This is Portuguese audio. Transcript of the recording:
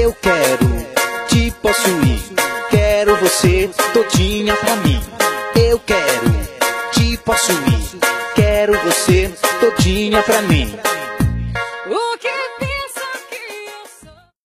Eu quero te possuir. Quero você todinha pra mim. Eu quero te possuir. Quero você todinha pra mim.